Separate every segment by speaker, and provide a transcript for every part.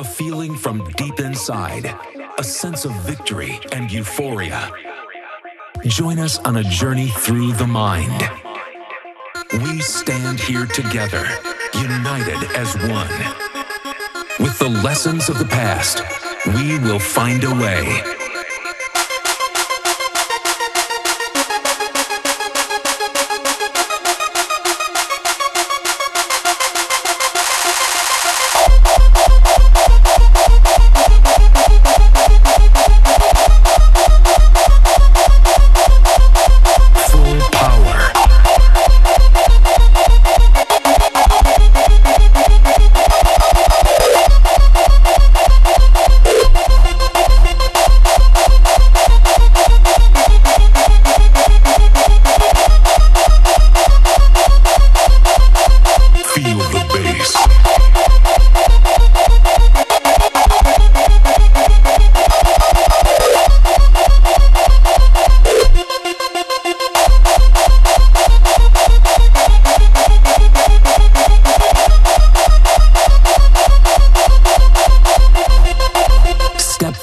Speaker 1: A feeling from deep inside, a sense of victory and euphoria. Join us on a journey through the mind. We stand here together, united as one. With the lessons of the past, we will find a way.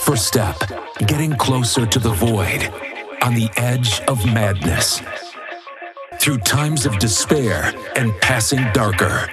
Speaker 1: For step, getting closer to the void, on the edge of madness. Through times of despair and passing darker.